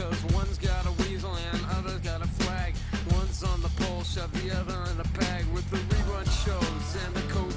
Cause one's got a weasel and other's got a flag. One's on the pole, shove the other in a bag with the rerun shows and the code.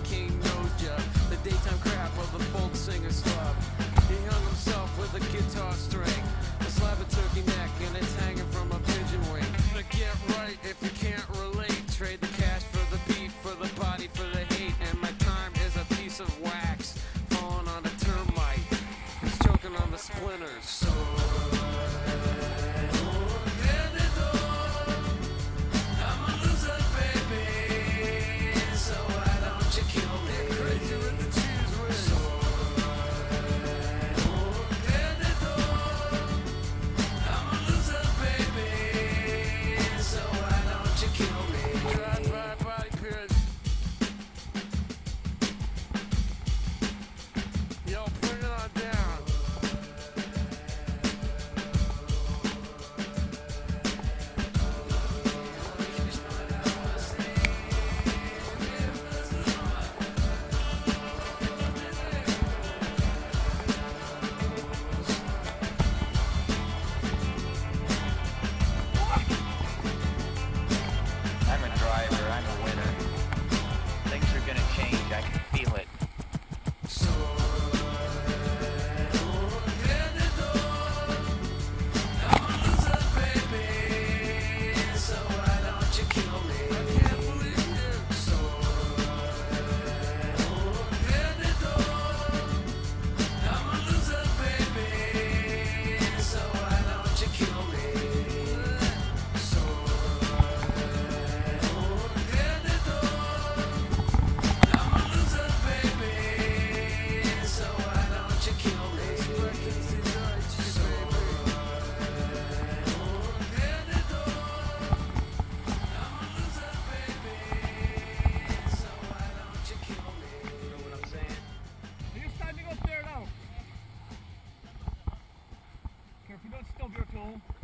Go, Birkenau.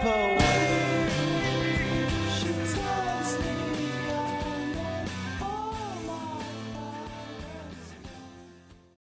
She